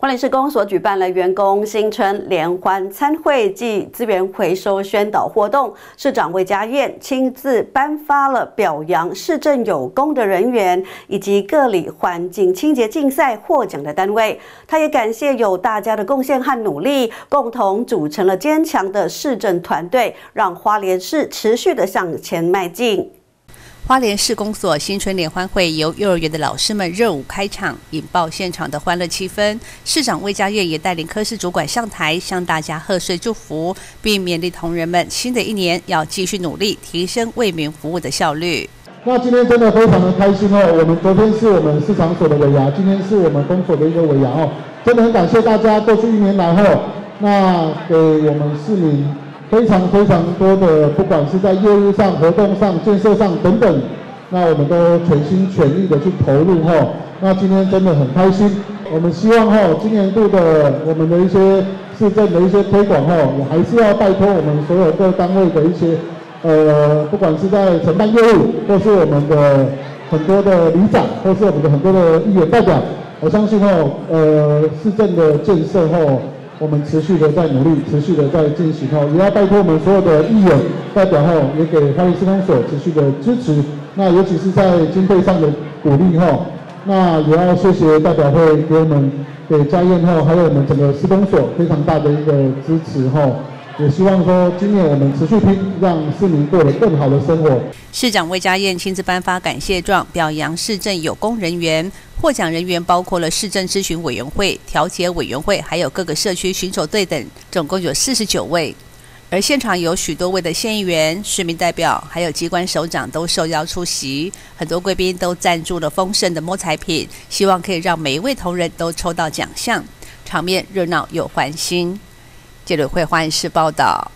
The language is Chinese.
花莲市公所举办了员工新春联欢参会暨资源回收宣导活动，市长魏家燕亲自颁发了表扬市政有功的人员以及各里环境清洁竞赛获奖的单位。他也感谢有大家的贡献和努力，共同组成了坚强的市政团队，让花莲市持续的向前迈进。花莲市公所新春联欢会由幼儿园的老师们热舞开场，引爆现场的欢乐气氛。市长魏家燕也带领科室主管上台，向大家贺岁祝福，并勉励同仁们新的一年要继续努力，提升为民服务的效率。那今天真的非常的开心哦！我们昨天是我们市场所的尾牙，今天是我们公所的一个尾牙哦，真的很感谢大家过去一年来后，那给我们市民。非常非常多的，不管是在业务上、活动上、建设上等等，那我们都全心全意的去投入哈。那今天真的很开心，我们希望哈，今年度的我们的一些市政的一些推广哈，也还是要拜托我们所有各单位的一些，呃，不管是在承办业务，或是我们的很多的里长，或是我们的很多的议员代表，我相信哈，呃，市政的建设哈。我们持续的在努力，持续的在进行哦，也要拜托我们所有的议员代表后，也给花莲施工所持续的支持。那尤其是在经费上的鼓励哈，那也要谢谢代表会给我们给家宴后，还有我们整个施工所非常大的一个支持哈。也希望说，今年我们持续拼，让市民过得更好的生活。市长魏家燕亲自颁发感谢状，表扬市政有功人员。获奖人员包括了市政咨询委员会、调解委员会，还有各个社区巡守队等，总共有四十九位。而现场有许多位的县议员、市民代表，还有机关首长都受邀出席。很多贵宾都赞助了丰盛的摸彩品，希望可以让每一位同仁都抽到奖项，场面热闹又欢欣。记者会欢迎市报道。